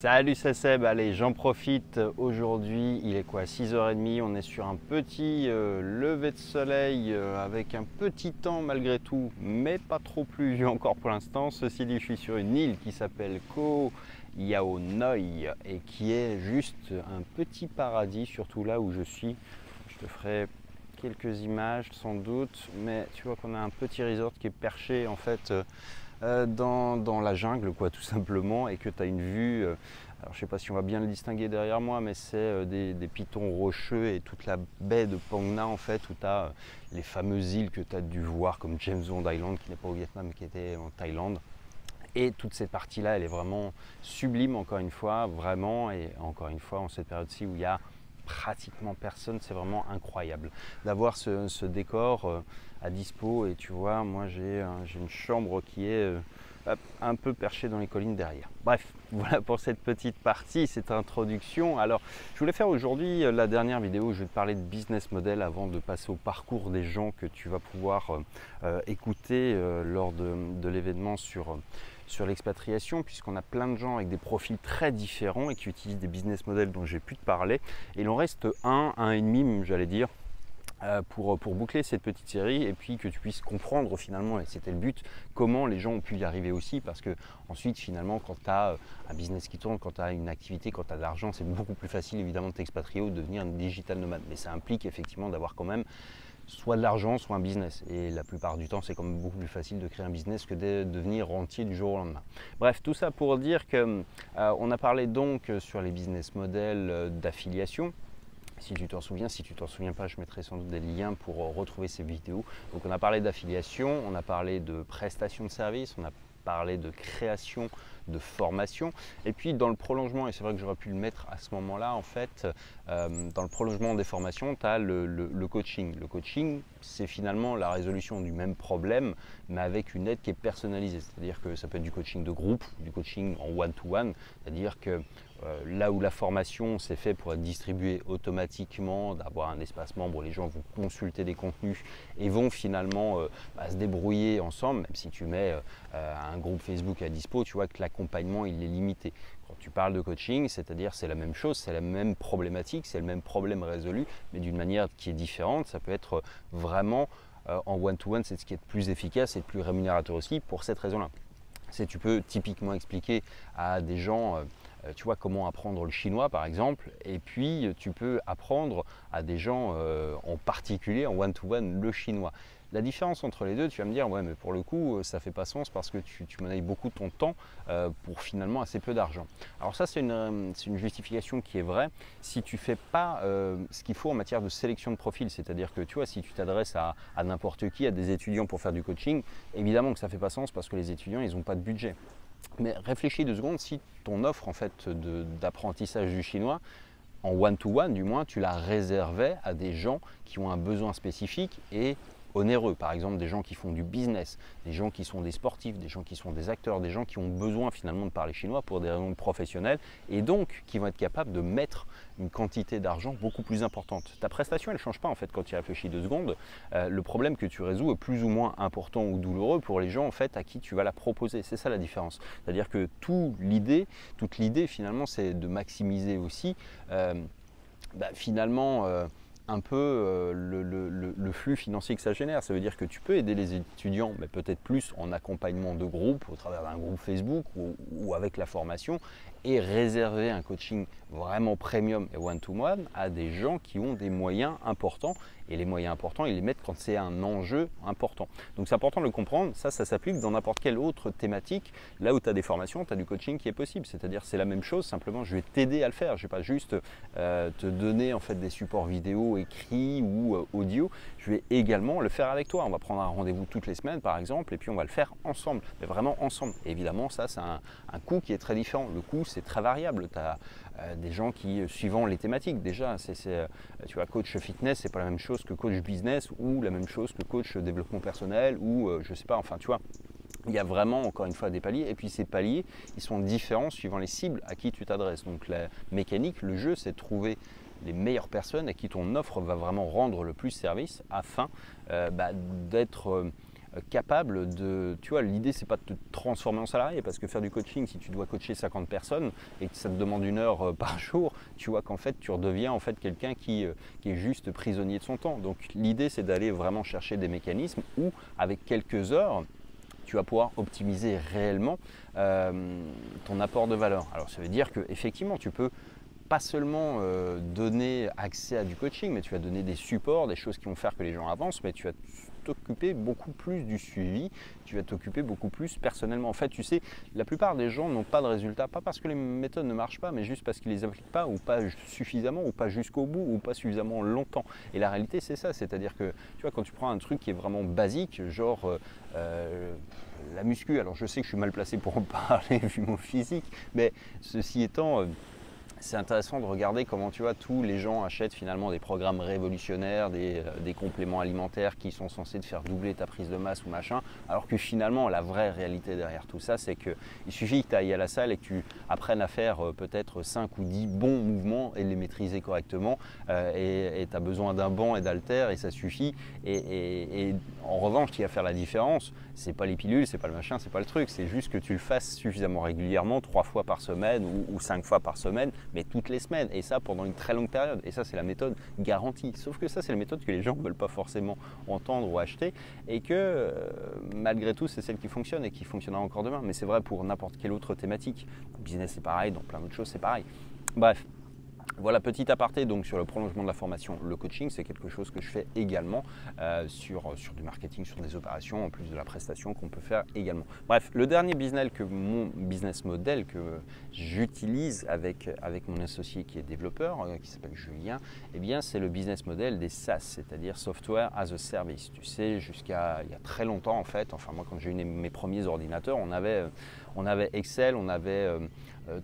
Salut c'est Seb, allez j'en profite aujourd'hui, il est quoi 6h30, on est sur un petit euh, lever de soleil euh, avec un petit temps malgré tout, mais pas trop pluvieux encore pour l'instant. Ceci dit, je suis sur une île qui s'appelle Ko Yaonoi et qui est juste un petit paradis, surtout là où je suis. Je te ferai quelques images sans doute, mais tu vois qu'on a un petit resort qui est perché en fait euh, dans, la jungle, quoi, tout simplement, et que tu as une vue. Euh, alors, je sais pas si on va bien le distinguer derrière moi, mais c'est euh, des, pitons rocheux et toute la baie de Pangna, en fait, où tu as les fameuses îles que tu as dû voir, comme James Bond Island, qui n'est pas au Vietnam, mais qui était en Thaïlande. Et toute cette partie-là, elle est vraiment sublime, encore une fois, vraiment, et encore une fois, en cette période-ci où il y a pratiquement personne. C'est vraiment incroyable d'avoir ce, décor euh, à dispo. Et tu vois, moi j'ai une chambre qui est euh, un peu perchée dans les collines derrière. Bref, voilà pour cette petite partie, cette introduction. Alors, je voulais faire aujourd'hui euh, la dernière vidéo où je vais te parler de business model avant de passer au parcours des gens que tu vas pouvoir écouter lors de l'événement sur sur l'expatriation, puisqu'on a plein de gens avec des profils très différents et qui utilisent des business models dont j'ai pu te parler. Et il en reste un, un et demi, j'allais dire, euh, pour, pour, boucler cette petite série et puis que tu puisses comprendre finalement, et c'était le but, comment les gens ont pu y arriver aussi parce que ensuite finalement quand tu as euh, un business qui tourne, quand tu as une activité, quand tu as de l'argent, c'est beaucoup plus facile évidemment de t'expatrier ou de devenir un digital nomade. Mais ça implique effectivement d'avoir quand même soit de l'argent, soit un business. Et la plupart du temps, c'est quand même beaucoup plus facile de créer un business que de devenir rentier du jour au lendemain. Bref, tout ça pour dire que euh, on a parlé donc sur les business models euh, d'affiliation. Si tu t'en souviens, si tu t'en souviens pas, je mettrai sans doute des liens pour euh, retrouver ces vidéos. Donc on a parlé d'affiliation, on a parlé de prestation de services, on a parlé de création de formation. Et puis dans le prolongement, et c'est vrai que j'aurais pu le mettre à ce moment-là, en fait, euh, dans le prolongement des formations, tu as le, coaching. Le coaching, c'est finalement la résolution du même problème, mais avec une aide qui est personnalisée. C'est-à-dire que ça peut être du coaching de groupe, du coaching en one-to-one, c'est-à-dire que là où la formation s'est fait pour être distribuée automatiquement, d'avoir un espace membre où les gens vont consulter des contenus et vont finalement euh, bah, se débrouiller ensemble, même si tu mets un groupe Facebook à dispo, tu vois que la l'accompagnement il est limité. Quand tu parles de coaching, c'est-à-dire c'est la même chose, c'est la même problématique, c'est le même problème résolu, mais d'une manière qui est différente. Ça peut être vraiment euh, en one-to-one, c'est ce qui est le plus efficace et le plus rémunérateur aussi pour cette raison-là. C'est tu peux typiquement expliquer à des gens euh, euh, tu vois comment apprendre le chinois par exemple, et puis tu peux apprendre à des gens en particulier en one-to-one le chinois. La différence entre les deux, tu vas me dire, ouais, mais pour le coup, euh, ça fait pas sens parce que tu, tu monnailles beaucoup ton temps euh, pour finalement assez peu d'argent. Alors ça, c'est une, euh, une, justification qui est vraie si tu fais pas ce qu'il faut en matière de sélection de profil. C'est-à-dire que tu vois, si tu t'adresses à, n'importe qui, à des étudiants pour faire du coaching, évidemment que ça fait pas sens parce que les étudiants, ils n'ont pas de budget. Mais réfléchis deux secondes, si ton offre en fait d'apprentissage du chinois, en one-to-one du moins, tu la réservais à des gens qui ont un besoin spécifique et onéreux. Par exemple, des gens qui font du business, des gens qui sont des sportifs, des gens qui sont des acteurs, des gens qui ont besoin finalement de parler chinois pour des raisons professionnelles et donc qui vont être capables de mettre une quantité d'argent beaucoup plus importante. Ta prestation, elle ne change pas en fait quand tu réfléchis deux secondes. Euh, le problème que tu résous est plus ou moins important ou douloureux pour les gens en fait à qui tu vas la proposer. C'est ça la différence. C'est-à-dire que tout l'idée, toute l'idée finalement, c'est de maximiser aussi euh, bah, finalement euh, un peu euh, le, flux financier que ça génère. Ça veut dire que tu peux aider les étudiants, mais peut-être plus en accompagnement de groupe, au travers d'un groupe Facebook ou, avec la formation, et réserver un coaching vraiment premium et one-to-one à des gens qui ont des moyens importants. Et les moyens importants, ils les mettent quand c'est un enjeu important. Donc c'est important de le comprendre. Ça, ça s'applique dans n'importe quelle autre thématique. Là où tu as des formations, tu as du coaching qui est possible. C'est-à-dire c'est la même chose, simplement je vais t'aider à le faire. Je ne vais pas juste euh, te donner en fait des supports vidéo, écrits ou euh, audio. Je vais également le faire avec toi. On va prendre un rendez-vous toutes les semaines par exemple et puis on va le faire ensemble. Mais vraiment ensemble. évidemment, ça c'est un, un coût qui est très différent. Le coût, c'est très variable. Tu as euh, des gens qui, euh, suivant les thématiques, déjà, euh, tu vois, coach fitness, c'est pas la même chose que coach business ou la même chose que coach développement personnel ou je sais pas, enfin, tu vois. Il y a vraiment encore une fois des paliers et puis ces paliers ils sont différents suivant les cibles à qui tu t'adresses. Donc la mécanique, le jeu, c'est de trouver les meilleures personnes à qui ton offre va vraiment rendre le plus service afin bah, d'être capable de. Tu vois, l'idée, c'est pas de te transformer en salarié, parce que faire du coaching, si tu dois coacher 50 personnes et que ça te demande une heure par jour, tu vois qu'en fait, tu redeviens en fait quelqu'un qui, qui est juste prisonnier de son temps. Donc, l'idée, c'est d'aller vraiment chercher des mécanismes où, avec quelques heures, tu vas pouvoir optimiser réellement euh, ton apport de valeur. Alors ça veut dire que effectivement tu peux pas seulement euh, donner accès à du coaching, mais tu vas donner des supports, des choses qui vont faire que les gens avancent, mais tu vas t'occuper beaucoup plus du suivi, tu vas t'occuper beaucoup plus personnellement. En fait, tu sais, la plupart des gens n'ont pas de résultats, pas parce que les méthodes ne marchent pas, mais juste parce qu'ils les appliquent pas, ou pas suffisamment, ou pas jusqu'au bout, ou pas suffisamment longtemps. Et la réalité, c'est ça, c'est-à-dire que, tu vois, quand tu prends un truc qui est vraiment basique, genre euh, euh, la muscu, alors je sais que je suis mal placé pour en parler vu mon physique, mais ceci étant... c'est intéressant de regarder comment tu vois tous les gens achètent finalement des programmes révolutionnaires, des, euh, compléments alimentaires qui sont censés te faire doubler ta prise de masse ou machin, alors que finalement la vraie réalité derrière tout ça c'est qu'il suffit que tu ailles à la salle et que tu apprennes à faire euh, peut-être 5 ou 10 bons mouvements et les maîtriser correctement euh, et tu as besoin d'un banc et d'haltères et ça suffit. Et, en revanche qui va faire la différence c'est pas les pilules, c'est pas le machin, c'est pas le truc, c'est juste que tu le fasses suffisamment régulièrement, trois fois par semaine ou, cinq fois par semaine mais toutes les semaines, et ça pendant une très longue période. Et ça, c'est la méthode garantie. Sauf que ça, c'est la méthode que les gens ne veulent pas forcément entendre ou acheter, et que euh, malgré tout, c'est celle qui fonctionne et qui fonctionnera encore demain. Mais c'est vrai pour n'importe quelle autre thématique. Business, c'est pareil, dans plein d'autres choses, c'est pareil. Bref, voilà, petit aparté donc sur le prolongement de la formation, le coaching, c'est quelque chose que je fais également euh, sur, du marketing, sur des opérations, en plus de la prestation qu'on peut faire également. Bref, le dernier business, que, mon business model que j'utilise avec, mon associé qui est développeur, euh, qui s'appelle Julien, eh bien c'est le business model des SaaS, c'est-à-dire Software as a Service. Tu sais, jusqu'à il y a très longtemps en fait, enfin moi quand j'ai eu mes premiers ordinateurs, on avait, on avait Excel, on avait... Euh,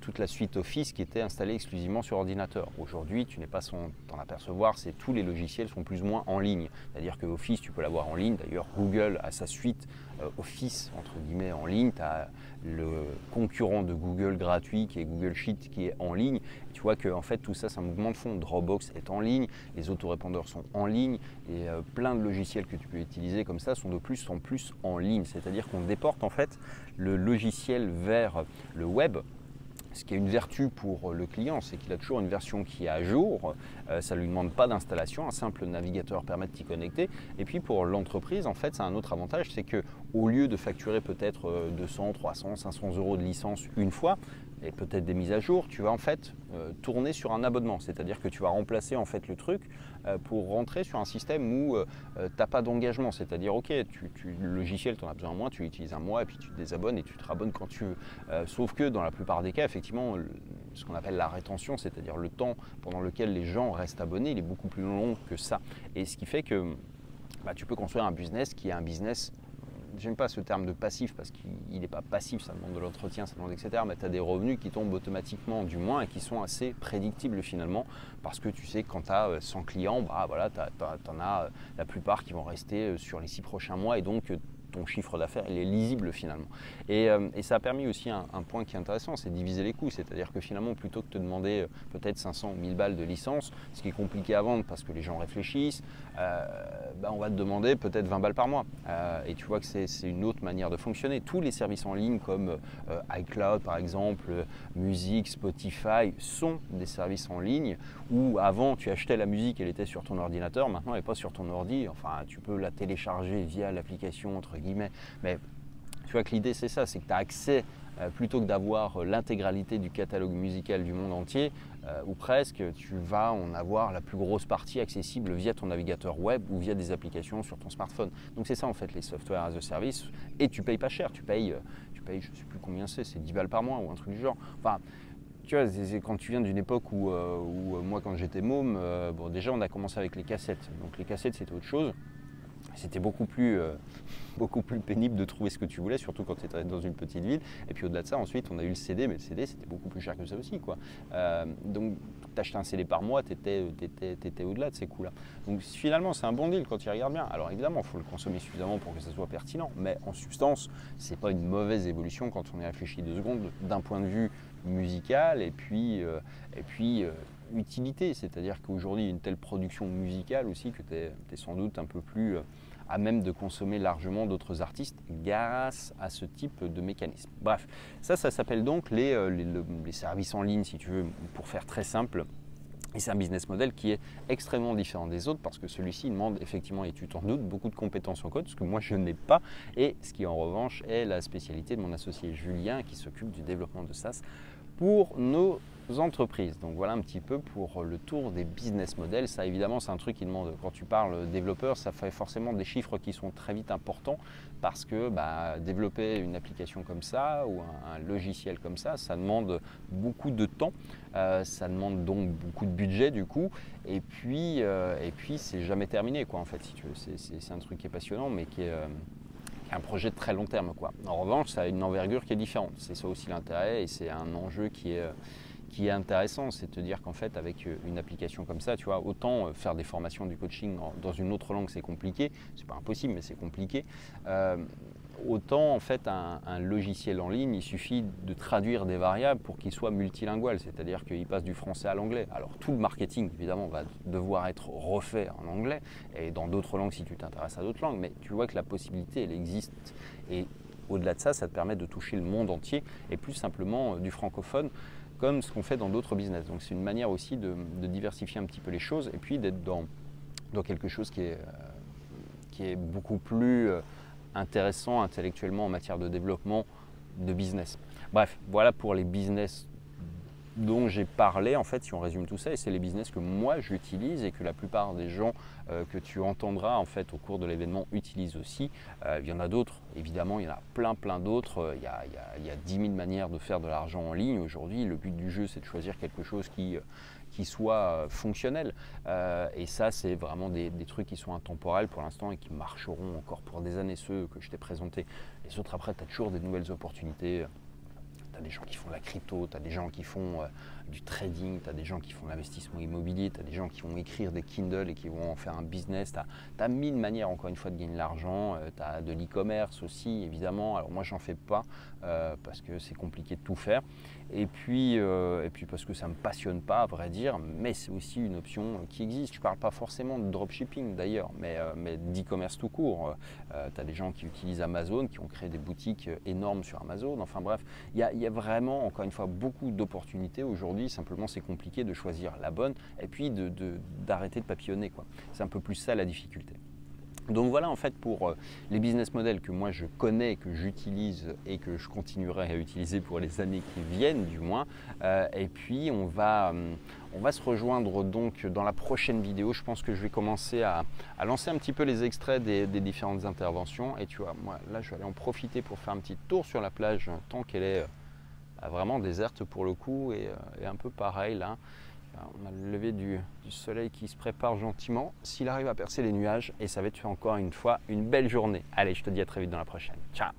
toute la suite Office qui était installée exclusivement sur ordinateur. Aujourd'hui, tu n'es pas sans t'en apercevoir, c'est tous les logiciels sont plus ou moins en ligne. C'est-à-dire que Office, tu peux l'avoir en ligne. D'ailleurs, Google a sa suite euh, Office entre guillemets en ligne. Tu as le concurrent de Google gratuit qui est Google Sheet qui est en ligne. tu vois que fait tout ça c'est un mouvement de fond. Dropbox est en ligne, les autorépondeurs sont en ligne et euh, plein de logiciels que tu peux utiliser comme ça sont de plus en plus en ligne. C'est-à-dire qu'on déporte en fait le logiciel vers le web ce qui est une vertu pour le client, c'est qu'il a toujours une version qui est à jour. Euh, ça ne lui demande pas d'installation, un simple navigateur permet de t'y connecter. Et puis pour l'entreprise, en fait, c'est un autre avantage, c'est que au lieu de facturer peut-être 200, 300, 500 euros de licence une fois, et peut-être des mises à jour, tu vas en fait euh, tourner sur un abonnement. C'est-à-dire que tu vas remplacer en fait le truc euh, pour rentrer sur un système où euh, tu n'as pas d'engagement. C'est-à-dire, ok, tu, le logiciel, tu en as besoin moins, tu l'utilises un mois et puis tu te désabonnes et tu te rabonnes quand tu veux. sauf que dans la plupart des cas, effectivement, ce qu'on appelle la rétention, c'est-à-dire le temps pendant lequel les gens restent abonnés, il est beaucoup plus long que ça. Et ce qui fait que bah, tu peux construire un business qui est un business j'aime pas ce terme de passif parce qu'il n'est pas passif, ça demande de l'entretien, ça demande etc. Mais tu as des revenus qui tombent automatiquement du moins et qui sont assez prédictibles finalement parce que tu sais quand tu as 100 clients, bah voilà, tu en as euh, la plupart qui vont rester euh, sur les 6 prochains mois et donc euh, ton chiffre d'affaires, il est lisible finalement. Et, euh, ça a permis aussi un, point qui est intéressant, c'est diviser les coûts. C'est-à-dire que finalement, plutôt que de te demander euh, peut-être 500 ou 1000 balles de licence, ce qui est compliqué à vendre parce que les gens réfléchissent, euh, bah, on va te demander peut-être 20 balles par mois. et tu vois que c'est une autre manière de fonctionner. Tous les services en ligne comme iCloud par exemple, musique, Spotify, sont des services en ligne où avant tu achetais la musique, elle était sur ton ordinateur, maintenant elle n'est pas sur ton ordi. Enfin, tu peux la télécharger via l'application entre Mais tu vois que l'idée c'est ça, c'est que tu as accès, euh, plutôt que d'avoir euh, l'intégralité du catalogue musical du monde entier, euh, ou presque, tu vas en avoir la plus grosse partie accessible via ton navigateur web ou via des applications sur ton smartphone. Donc c'est ça en fait les software as a service, et tu payes pas cher, tu payes, tu payes je sais plus combien c'est, c'est 10 balles par mois ou un truc du genre. Enfin, tu vois, quand tu viens d'une époque où, où, moi quand j'étais môme, bon déjà on a commencé avec les cassettes. Donc les cassettes c'était autre chose. C'était beaucoup plus, euh, beaucoup plus pénible de trouver ce que tu voulais, surtout quand tu étais dans une petite ville. Et puis au-delà de ça, ensuite, on a eu le CD, mais le CD, c'était beaucoup plus cher que ça aussi. Quoi. Euh, donc, t'achetais un CD par mois, tu étais, au-delà de ces coûts-là. Donc finalement, c'est un bon deal quand tu regardes bien. Alors évidemment, il faut le consommer suffisamment pour que ça soit pertinent, mais en substance, c'est pas une mauvaise évolution quand on y réfléchit deux secondes d'un point de vue musical et puis, euh, et puis utilité. C'est-à-dire qu'aujourd'hui, une telle production musicale aussi que tu es, sans doute un peu plus à même de consommer largement d'autres artistes grâce à ce type de mécanisme. Bref, ça, ça s'appelle donc les, les services en ligne, si tu veux, pour faire très simple. Et c'est un business model qui est extrêmement différent des autres parce que celui-ci demande effectivement, et tu t'en doutes, beaucoup de compétences en code, ce que moi je n'ai pas, et ce qui en revanche est la spécialité de mon associé Julien qui s'occupe du développement de SaaS pour nos entreprises. Donc voilà un petit peu pour le tour des business models. Ça évidemment c'est un truc qui demande, quand tu parles développeur, ça fait forcément des chiffres qui sont très vite importants parce que bah, développer une application comme ça ou un, logiciel comme ça, ça demande beaucoup de temps, euh, ça demande donc beaucoup de budget du coup, et puis, euh, puis c'est jamais terminé quoi en fait si tu veux. C'est un truc qui est passionnant mais qui est, euh, un projet de très long terme quoi. En revanche, ça a une envergure qui est différente. C'est ça aussi l'intérêt et c'est un enjeu qui est qui est intéressant, c'est de te dire qu'en fait, avec euh, une application comme ça, tu vois, autant euh, faire des formations du coaching dans une autre langue, c'est compliqué, c'est pas impossible, mais c'est compliqué. Euh, autant en fait un, logiciel en ligne, il suffit de traduire des variables pour qu'il soit multilingual, c'est-à-dire qu'il passe du français à l'anglais. Alors tout le marketing évidemment va devoir être refait en anglais et dans d'autres langues si tu t'intéresses à d'autres langues, mais tu vois que la possibilité elle existe. Et au-delà de ça, ça te permet de toucher le monde entier et plus simplement du francophone comme ce qu'on fait dans d'autres business. Donc c'est une manière aussi de, diversifier un petit peu les choses et puis d'être dans, dans quelque chose qui est, euh, qui est beaucoup plus euh, intéressant intellectuellement en matière de développement de business. Bref, voilà pour les business dont j'ai parlé, en fait, si on résume tout ça, et c'est les business que moi j'utilise et que la plupart des gens euh, que tu entendras en fait au cours de l'événement utilisent aussi. Euh, il y en a d'autres, évidemment, il y en a plein plein d'autres. Euh, il, y a, il, y a, 10 000 manières de faire de l'argent en ligne aujourd'hui. Le but du jeu, c'est de choisir quelque chose qui, qui soit fonctionnel. et ça, c'est vraiment des, des, trucs qui sont intemporels pour l'instant et qui marcheront encore pour des années, ceux que je t'ai présentés. Les autres, après, tu as toujours des nouvelles opportunités tu as des gens qui font la crypto, tu as des gens qui font euh, du trading, tu as des gens qui font l'investissement immobilier, tu as des gens qui vont écrire des Kindle et qui vont en faire un business. Tu as, mille manières, encore une fois, de gagner de l'argent. Euh, tu as de l'e-commerce aussi, évidemment. Alors moi, j'en fais pas euh, parce que c'est compliqué de tout faire. Et puis, et puis parce que ça ne me passionne pas, à vrai dire, mais c'est aussi une option qui existe. Je ne parle pas forcément de dropshipping d'ailleurs, mais, mais d'e-commerce tout court. tu as des gens qui utilisent Amazon, qui ont créé des boutiques énormes sur Amazon. Enfin bref, il y a, y a vraiment, encore une fois, beaucoup d'opportunités aujourd'hui. Simplement, c'est compliqué de choisir la bonne et puis d'arrêter de, de papillonner. C'est un peu plus ça la difficulté. Donc voilà en fait pour euh, les business models que moi je connais, que j'utilise et que je continuerai à utiliser pour les années qui viennent du moins. Euh, et puis on va, hum, on va se rejoindre donc dans la prochaine vidéo. Je pense que je vais commencer à, lancer un petit peu les extraits des, différentes interventions. Et tu vois, moi là je vais aller en profiter pour faire un petit tour sur la plage tant qu'elle est euh, vraiment déserte pour le coup et, et un peu pareil là. On a le lever du, soleil qui se prépare gentiment. S'il arrive à percer les nuages, et ça va être encore une fois une belle journée. Allez, je te dis à très vite dans la prochaine. Ciao